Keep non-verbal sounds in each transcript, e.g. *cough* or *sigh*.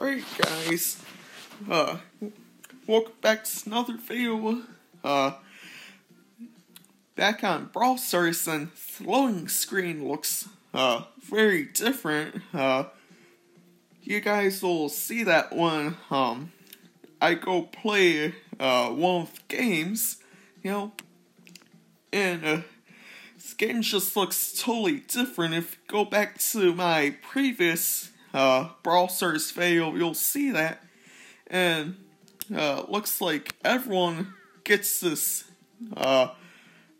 Alright guys, uh, welcome back to another video, uh, back on Brawl Stars and loading screen looks, uh, very different, uh, you guys will see that when, um, I go play, uh, one of the games, you know, and, uh, this game just looks totally different if you go back to my previous uh, Brawl Stars video, you'll see that. And uh, looks like everyone gets this uh,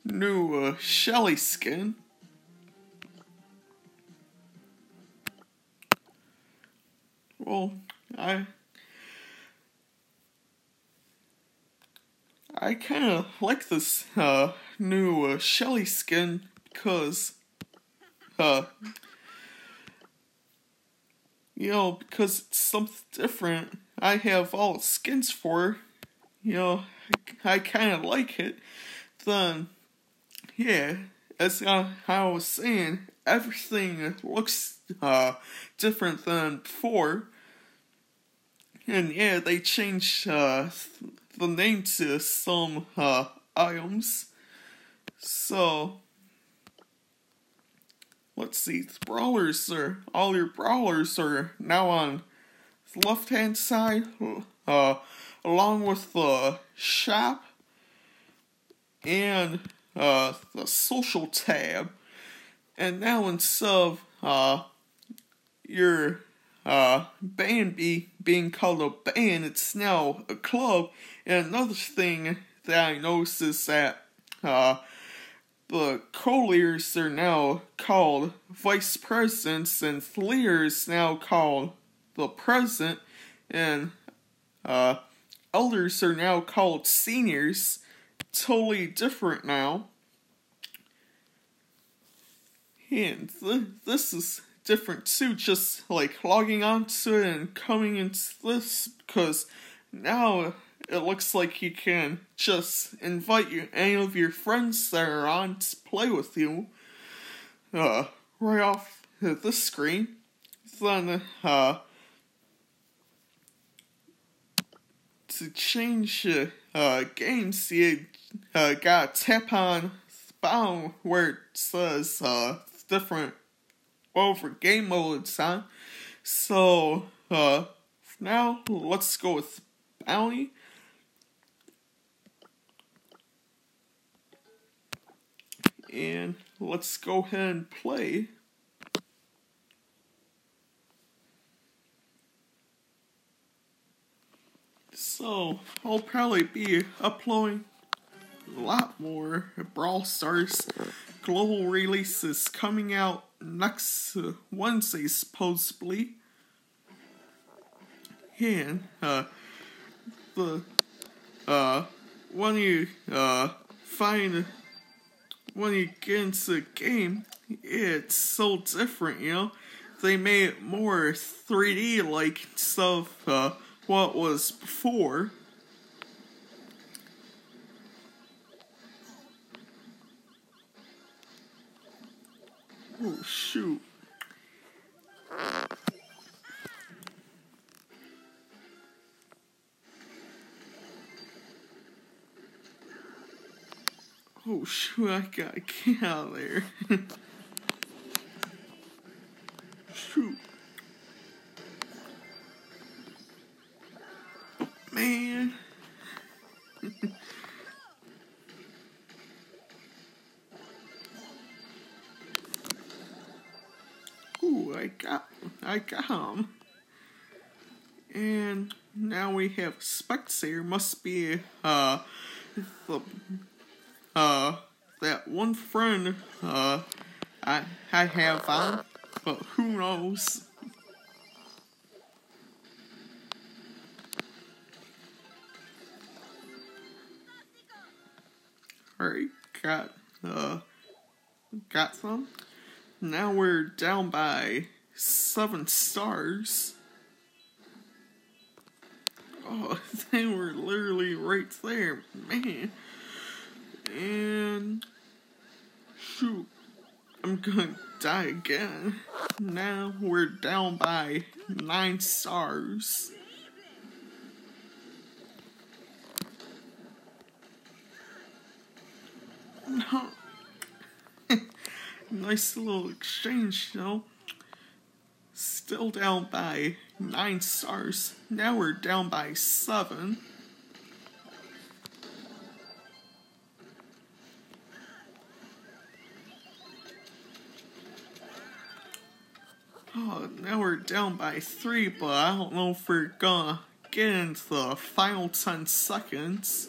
new uh, Shelly skin. Well, I I kind of like this uh, new uh, Shelly skin because uh, you know, because it's something different. I have all skins for, you know, I, I kind of like it. Then, yeah, as uh, I was saying, everything looks uh, different than before. And yeah, they changed uh, the name to some uh, items. So, let's see, the brawlers are, all your brawlers are now on the left hand side, uh, along with the shop and uh, the social tab. And now instead of uh, your uh, band be being called a band, it's now a club. And another thing that I noticed is that uh, the co-leaders are now called vice presidents and the leaders now called the president and uh, elders are now called seniors. Totally different now. And th- this is different too just like logging onto it and coming into this because now it looks like you can just invite you, any of your friends that are on to play with you uh, right off the screen. Then, uh, to change uh, uh, games, you uh, gotta tap on the bottom where it says uh, different over game modes on. So, uh, now let's go with Bounty. And let's go ahead and play. So, I'll probably be uploading a lot more Brawl Stars. Global releases coming out next Wednesday, supposedly. And, uh, the, uh, when you, uh, find when you get into the game, it's so different, you know? They made it more 3D like stuff, uh, what was before. Oh, shoot. Oh shoot, I gotta get out of there. shoot. Man. *laughs* Ooh, I got, I got him. And now we have Spectator, must be, uh, the uh, that one friend, uh, I, I have found, but who knows? Alright, got, uh, got some. Now we're down by seven stars. Oh, *laughs* they were literally right there, man. And shoot. I'm gonna die again. Now we're down by nine stars. No. *laughs* nice little exchange, know. Still down by nine stars. Now we're down by seven. Oh, now we're down by three, but I don't know if we're gonna get into the final 10 seconds.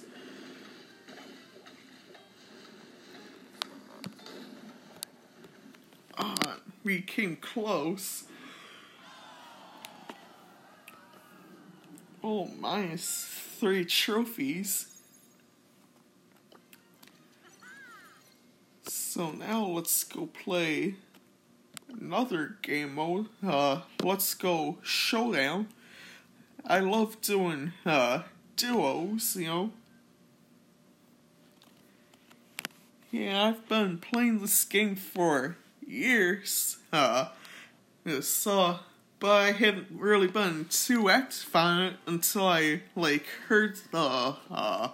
Uh, we came close. Oh, minus three trophies. So now let's go play another game mode. Uh, let's go showdown. I love doing uh duos, you know. Yeah, I've been playing this game for years. Uh, so, but I hadn't really been too active on it until I like heard the uh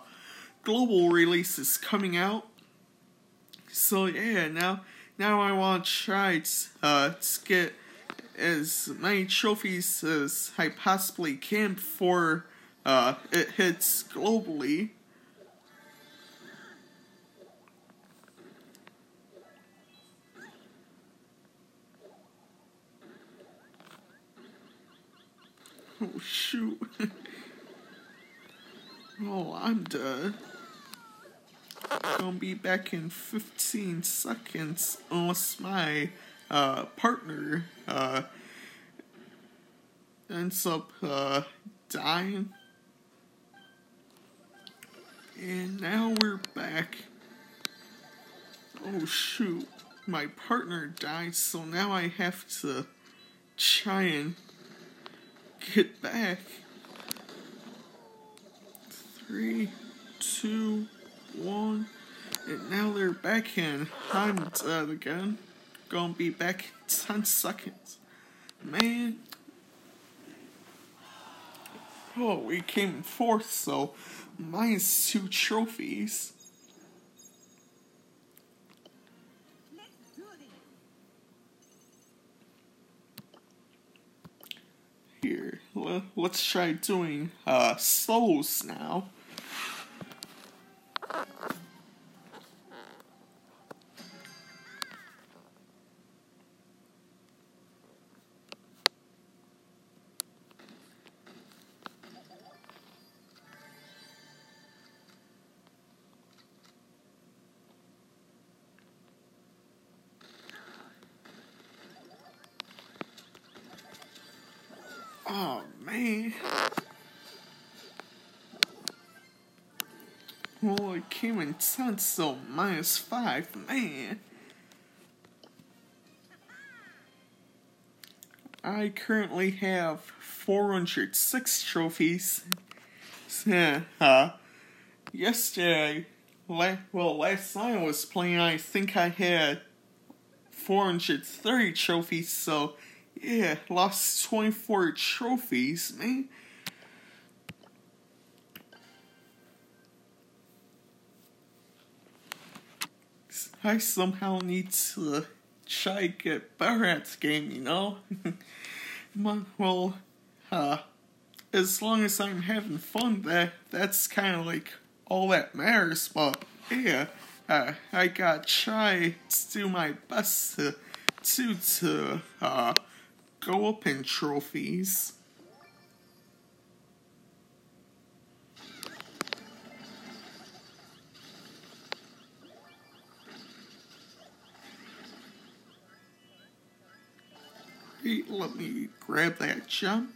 global releases coming out. So yeah, now now I want to try uh, to get as many trophies as I possibly can before uh, it hits globally. Oh shoot. *laughs* oh, I'm dead gonna be back in 15 seconds unless my uh, partner uh, ends up uh, dying. And now we're back. Oh shoot, my partner died, so now I have to try and get back. Three, two, one. And now they're back in. I'm dead again. Gonna be back in 10 seconds. Man. Oh, we came fourth, so minus two trophies. Here, let's try doing uh, solos now. Oh, man. Well, it came in 10, so minus 5, man. I currently have 406 trophies. *laughs* Uh, yesterday, la- well, last time I was playing, I think I had 430 trophies, so yeah, lost 24 trophies, man. I somehow need to try to get better at game, you know? *laughs* well, uh, as long as I'm having fun, that that's kind of like all that matters. But yeah, uh, I gotta try to do my best to to to uh go up in trophies. Let me grab that gem.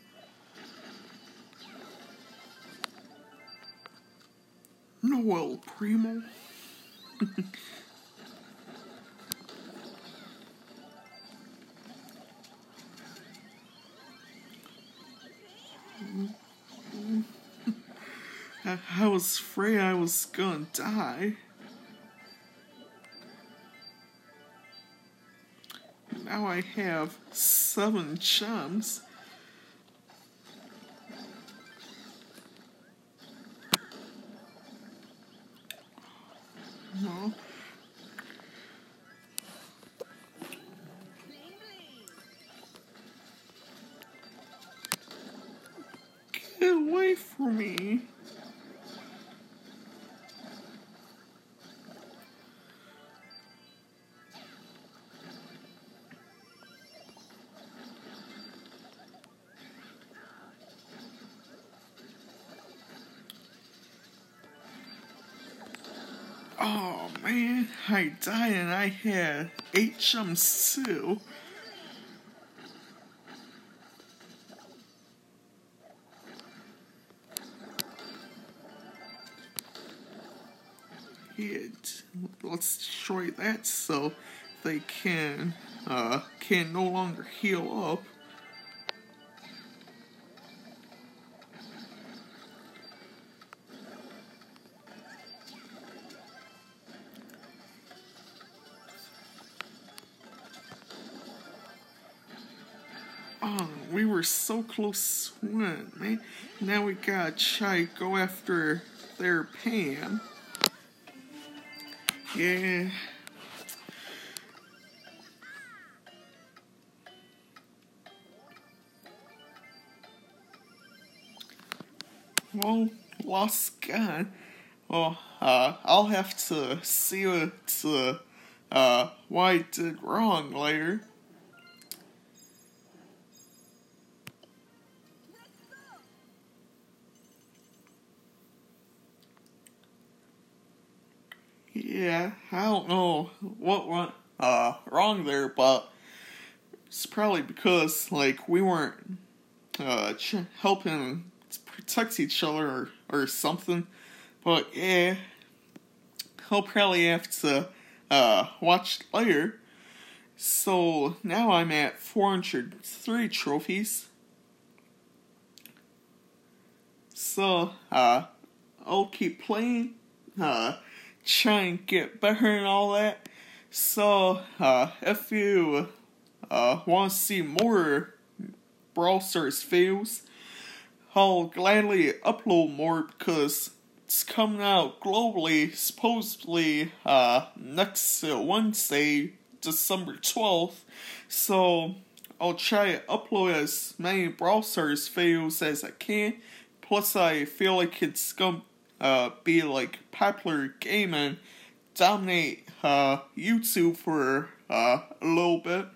Noel Primo. *laughs* I was afraid I was gonna die. now I have seven gems. No. Get away from me. Oh man, I died and I had eight jumps too. It. Let's destroy that so they can uh can no longer heal up. Oh, we were so close win, man. Now we gotta try go after their Pam. Yeah. Well, lost gun. Well, uh, I'll have to see what uh, uh, what I did wrong later. Yeah, I don't know what went uh, wrong there, but it's probably because like we weren't uh, ch- helping protect each other or, or something. But yeah, I'll probably have to uh, watch later. So now I'm at 403 trophies. So uh, I'll keep playing. Uh, try and get better and all that. So, uh, if you uh, want to see more Brawl Stars fails, I'll gladly upload more because it's coming out globally, supposedly uh, next Wednesday, December 12th. So, I'll try to upload as many Brawl Stars fails as I can. Plus, I feel like it's gonna uh, be like popular game and dominate uh, YouTube for uh, a little bit.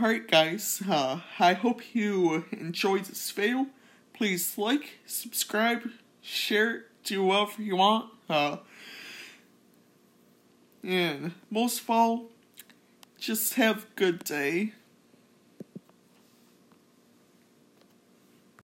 Alright, guys, uh, I hope you enjoyed this video. Please like, subscribe, share, do whatever you want. Uh, and most of all, just have a good day.